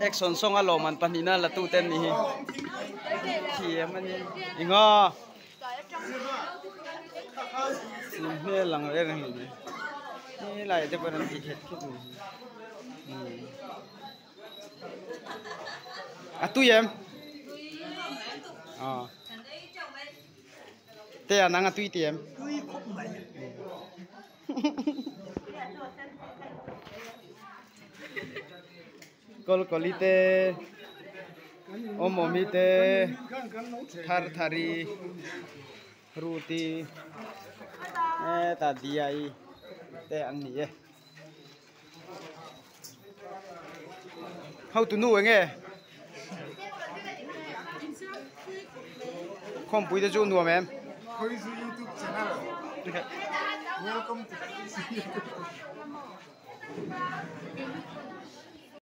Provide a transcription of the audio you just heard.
action song a lo man panina la tu ten ni. Thiam ani ingo sim he lang re rang ni ni lại te ban ti het ki tu à tu em. À thế à năng à tùy tiền kol kolite omomite thar thari ruti e ta diai te ang ni e how to know nge không bùi cho chú nùa em? Welcome to.